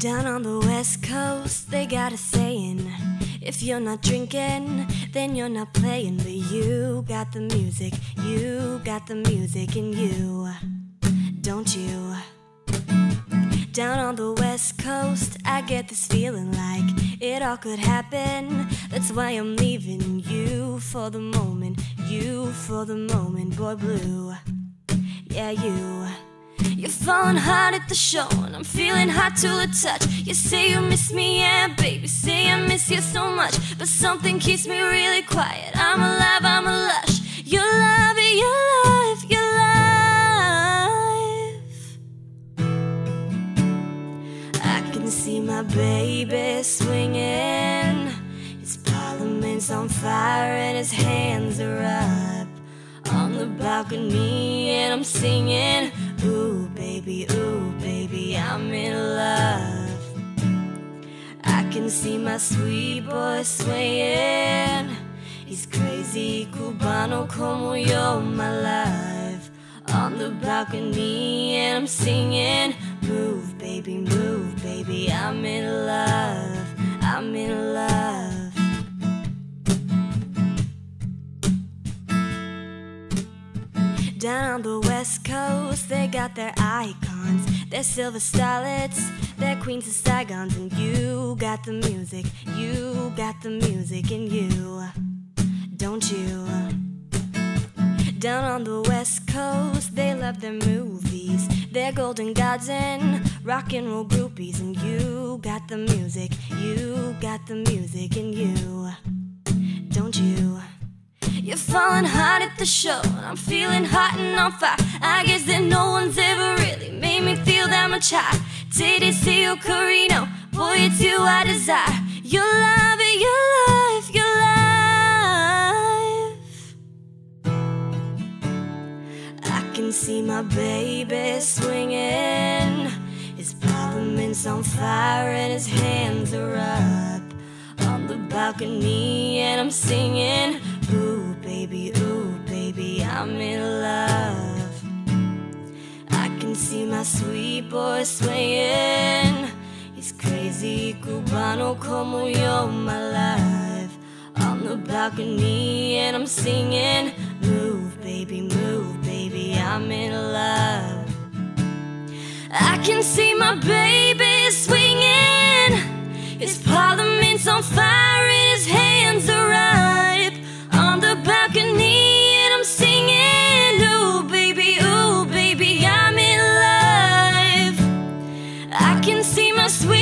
Down on the west coast, they got a saying If you're not drinking, then you're not playing But you got the music, you got the music in you Don't you? Down on the west coast, I get this feeling like it all could happen. That's why I'm leaving you for the moment You for the moment, boy blue. Yeah, you you're falling hard at the show, and I'm feeling hot to the touch. You say you miss me, yeah, baby. Say I miss you so much, but something keeps me really quiet. I'm alive, I'm a lush. Your love, your life, your life. I can see my baby swinging. His parliament's on fire, and his hands are up on the balcony, and I'm singing. Baby, ooh, baby, I'm in love. I can see my sweet boy swaying. He's crazy, cubano, como yo, my life. On the balcony, and I'm singing. Move, baby, move, baby, I'm in love. I'm in love. Down on the west coast, they got their icons. They're silver starlets, they're queens of Saigons. And you got the music, you got the music in you. Don't you? Down on the west coast, they love their movies. They're golden gods and rock and roll groupies. And you got the music, you got the music in you. You're falling hard at the show, and I'm feeling hot and on fire. I guess that no one's ever really made me feel that much high. Titty, seal, Carino, boy, it's you I desire. Your love, your life, your life. I can see my baby swinging. His parliament's on fire, and his hands are up on the balcony, and I'm singing. Baby, ooh, baby, I'm in love. I can see my sweet boy swaying. He's crazy, cubano, como yo, my life. On the balcony, and I'm singing. Move, baby, move, baby, I'm in love. I can see my baby see